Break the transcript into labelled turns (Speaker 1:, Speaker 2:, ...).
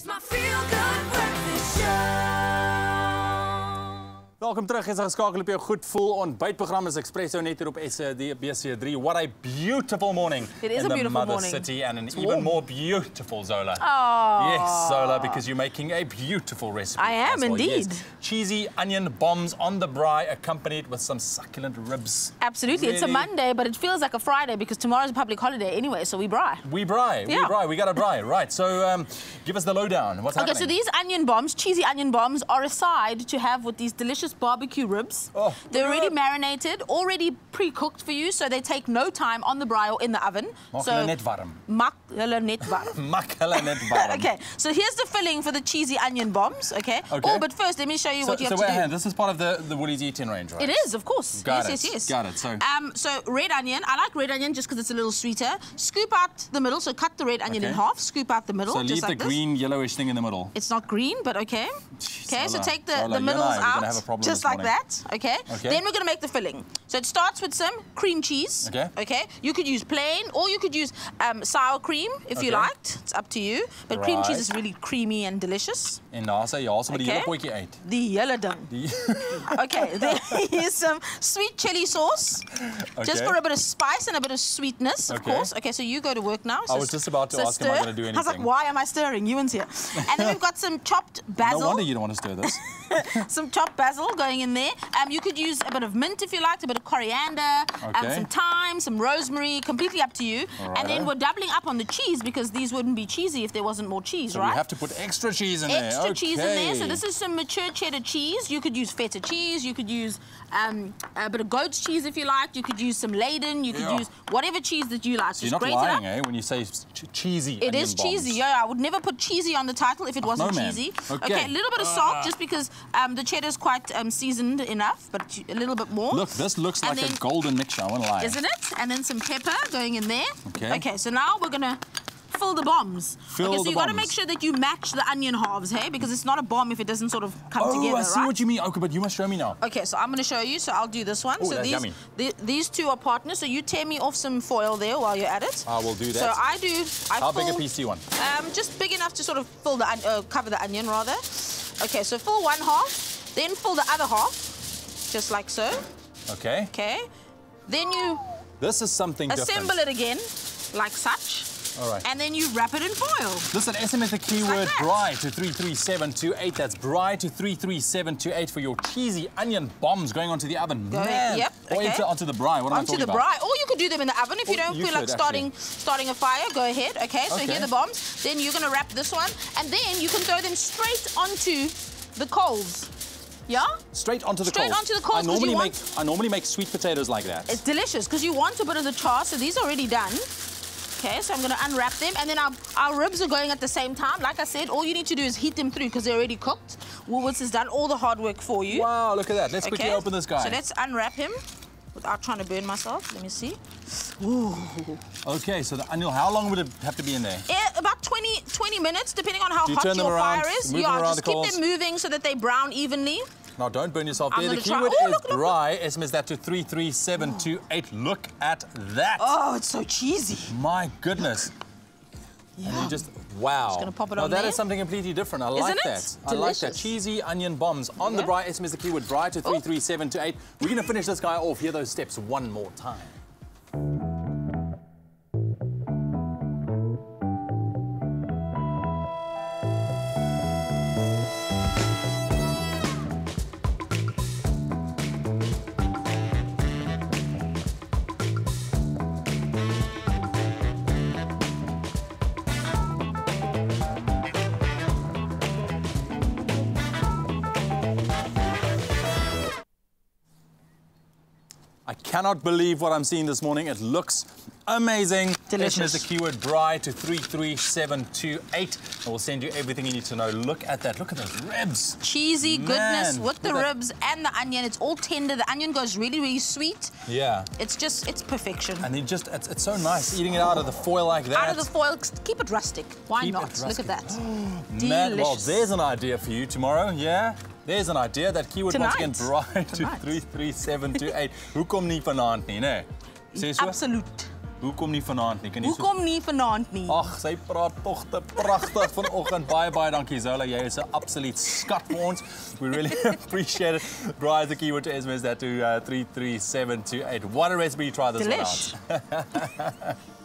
Speaker 1: It's my feel good
Speaker 2: Welkom terug. Jy's geskakel op jou goed voel ontbytprogram is Expresso net hier op SABC3. What a beautiful morning
Speaker 3: It is
Speaker 2: in
Speaker 3: a
Speaker 2: the
Speaker 3: beautiful
Speaker 2: mother
Speaker 3: morning.
Speaker 2: city and an
Speaker 3: It's
Speaker 2: even
Speaker 3: warm.
Speaker 2: more beautiful Zola.
Speaker 3: Oh.
Speaker 2: Yes, Zola, because you're making a beautiful recipe.
Speaker 3: I am
Speaker 2: well. Yes.
Speaker 3: indeed.
Speaker 2: Cheesy onion bombs on the braai, accompanied with some succulent ribs.
Speaker 3: Absolutely. It's a Monday, but it feels like a Friday because tomorrow's a public holiday anyway, so we braai.
Speaker 2: We braai, we
Speaker 3: Yeah.
Speaker 2: braai, we got a braai. Right, so um, give us the lowdown. What's happening?
Speaker 3: Okay, so these onion bombs, cheesy onion bombs, are a side to have with these delicious barbecue ribs.
Speaker 2: Oh,
Speaker 3: They're already
Speaker 2: good.
Speaker 3: marinated, already pre-cooked for you, so they take no time on the braai or in the oven.
Speaker 2: Maak
Speaker 3: so
Speaker 2: hulle net warm.
Speaker 3: Maak hulle net warm.
Speaker 2: Mak hulle net warm.
Speaker 3: okay, so here's the filling for the cheesy onion bombs, okay?
Speaker 2: Okay.
Speaker 3: Oh, but first, let me show you
Speaker 2: So,
Speaker 3: what you
Speaker 2: so
Speaker 3: have to do.
Speaker 2: hand, this is part of the, the Woolies eating range, right?
Speaker 3: It is, of course.
Speaker 2: Got
Speaker 3: yes,
Speaker 2: it.
Speaker 3: yes, yes.
Speaker 2: Got it. So-
Speaker 3: um, so red onion. I like red onion just because it's a little sweeter. Scoop out the middle. So cut the red onion in
Speaker 2: Okay.
Speaker 3: half. Scoop out the middle.
Speaker 2: So
Speaker 3: just
Speaker 2: leave the
Speaker 3: like this.
Speaker 2: green, yellowish thing in the middle.
Speaker 3: It's not green, but okay. Okay, so take the, the middles out,
Speaker 2: gonna have a problem
Speaker 3: just like
Speaker 2: morning.
Speaker 3: that. Okay?
Speaker 2: Okay.
Speaker 3: Then we're gonna make the filling. So it starts with some cream cheese.
Speaker 2: Okay.
Speaker 3: Okay. You could use plain, or you could use um, sour cream if you liked. It's up to you. But cream cheese is really creamy and delicious.
Speaker 2: En daar sê ja, so met die
Speaker 3: Okay.
Speaker 2: hele potjie uit.
Speaker 3: The yellow dung.
Speaker 2: Die
Speaker 3: Okay, there is some sweet chili sauce. Just for a bit of spice and a bit of sweetness, of
Speaker 2: Okay.
Speaker 3: course. Okay, so you go to work now. So
Speaker 2: was just about to
Speaker 3: so
Speaker 2: ask, am I
Speaker 3: stir.
Speaker 2: gonna do anything?
Speaker 3: I was like, why am I stirring? Ewan's here. And then we've got some chopped basil.
Speaker 2: No wonder you don't want to stir this.
Speaker 3: some chopped basil going in there. Um, you could use a bit of mint if you liked, a bit of coriander, um, some thyme, some rosemary, completely up to you. And then we're doubling up on the cheese because these wouldn't be cheesy if there wasn't more cheese,
Speaker 2: So
Speaker 3: right?
Speaker 2: we have to put extra cheese in there.
Speaker 3: extra cheese in there. So this is some mature cheddar cheese. You could use feta cheese. You could use um, a bit of goat's cheese if you liked. You could use some Leyden. You could
Speaker 2: Yeah.
Speaker 3: use whatever cheese that you like.
Speaker 2: So you're not lying, eh, when you say ch- cheesy
Speaker 3: It cheesy.
Speaker 2: bombs.
Speaker 3: Yeah, I would never put cheesy on the title if it wasn't
Speaker 2: no,
Speaker 3: cheesy.
Speaker 2: Okay.
Speaker 3: a little bit of salt just because um, the is quite um, seasoned enough, but a little bit more.
Speaker 2: Look, this looks
Speaker 3: And
Speaker 2: like
Speaker 3: then-
Speaker 2: a golden mixture, I won't lie.
Speaker 3: Isn't it? And then some pepper going in there.
Speaker 2: Okay.
Speaker 3: Okay, so now we're gonna fill the bombs.
Speaker 2: Fill
Speaker 3: okay, so you gotta make sure that you match the onion halves, hey? Because it's not a bomb if it doesn't sort of come
Speaker 2: Oh,
Speaker 3: together,
Speaker 2: I see
Speaker 3: right?
Speaker 2: what you mean. Okay, but you must show me now.
Speaker 3: Okay, so I'm going to show you. So I'll do this one.
Speaker 2: Ooh,
Speaker 3: so these
Speaker 2: yummy.
Speaker 3: the- these two are partners. So you tear me off some foil there while you're at it.
Speaker 2: I will do that. So.
Speaker 3: I do. I
Speaker 2: How
Speaker 3: fill,
Speaker 2: big a piece do you want?
Speaker 3: Um, just big enough to sort of fill the uh, cover the onion rather. Okay, so fill one half, then fill the other half, just like so.
Speaker 2: Okay.
Speaker 3: Okay, then you
Speaker 2: This is something
Speaker 3: assemble
Speaker 2: different.
Speaker 3: it again, like such.
Speaker 2: All right.
Speaker 3: And then you wrap it in foil.
Speaker 2: Listen, SMS the keyword
Speaker 3: that.
Speaker 2: braai to 33728. That's braai to 33728 for your cheesy onion bombs going onto the oven.
Speaker 3: Go
Speaker 2: Man.
Speaker 3: ahead. Yep,
Speaker 2: Or
Speaker 3: okay.
Speaker 2: into, onto the braai. What am I
Speaker 3: onto
Speaker 2: talking
Speaker 3: the
Speaker 2: about?
Speaker 3: braai, or you could do them in the oven if you
Speaker 2: Oh,
Speaker 3: don't
Speaker 2: you
Speaker 3: feel like starting starting a fire. Go ahead, okay? So
Speaker 2: Okay.
Speaker 3: here are the bombs. Then you're gonna wrap this one, and then you can throw them straight onto the coals. Yeah?
Speaker 2: Straight onto the
Speaker 3: Straight
Speaker 2: coals.
Speaker 3: onto the coals,
Speaker 2: I normally
Speaker 3: want-
Speaker 2: make I normally make sweet potatoes like that.
Speaker 3: It's delicious because you want a bit of the char, so these are already done. Okay, so I'm gonna unwrap them, and then our, our ribs are going at the same time. Like I said, all you need to do is heat them through because they're already cooked. Woolworths has done all the hard work for you.
Speaker 2: Wow, look at that. Let's quickly
Speaker 3: Okay,
Speaker 2: open this guy.
Speaker 3: So let's unwrap him without trying to burn myself. Let me see. Ooh.
Speaker 2: Okay, so the onion, how long would it have to be in there?
Speaker 3: Eh, about 20, 20 minutes, depending on how
Speaker 2: you
Speaker 3: hot your
Speaker 2: around,
Speaker 3: fire is. yeah, just
Speaker 2: the
Speaker 3: keep them moving so that they brown evenly.
Speaker 2: Now, don't burn yourself
Speaker 3: I'm
Speaker 2: there. The keyword
Speaker 3: Oh,
Speaker 2: is
Speaker 3: look, look, look.
Speaker 2: SMS that to 33728. Look at that.
Speaker 3: Oh, it's so cheesy.
Speaker 2: My goodness. And you just, wow.
Speaker 3: gonna pop it
Speaker 2: now
Speaker 3: on
Speaker 2: that
Speaker 3: there.
Speaker 2: is something completely different. I like
Speaker 3: it?
Speaker 2: that. I like that. Cheesy onion bombs on the
Speaker 3: Yeah.
Speaker 2: braai. SMS the keyword braai to 33728. We're going to finish this guy off. Hear those steps one more time. Cannot believe what I'm seeing this morning. It looks amazing.
Speaker 3: Delicious.
Speaker 2: SMS the keyword braai to 33728. And we'll send you everything you need to know. Look at that. Look at those ribs.
Speaker 3: Cheesy goodness
Speaker 2: Man,
Speaker 3: with the
Speaker 2: look at-
Speaker 3: ribs and the onion. It's all tender. The onion goes really, really sweet.
Speaker 2: Yeah.
Speaker 3: It's just, it's perfection.
Speaker 2: And then just, it's, it's so nice eating it out of the foil like that.
Speaker 3: Out of the foil, keep it rustic. Why
Speaker 2: Keep
Speaker 3: not? Look at that.
Speaker 2: Man, well,
Speaker 3: Delicious.
Speaker 2: there's an idea for you tomorrow, yeah? There's an idea. That keyword once again,
Speaker 3: Tonight.
Speaker 2: braai to
Speaker 3: Tonight.
Speaker 2: 33728. Hoekom nie vanaand nie, né? Sê so?
Speaker 3: Absolute.
Speaker 2: Hoekom nie vanaand nie? Kan jy so
Speaker 3: Hoekom nie vanaand nie?
Speaker 2: Ag, sy praat tog te pragtig vanoggend. Baie baie dankie Zola. Jy is 'n absoluut skat vir ons. We really appreciate it. Rise the keyword to SMS that to uh, 33728. What a recipe. Try this
Speaker 3: Delish.
Speaker 2: one out.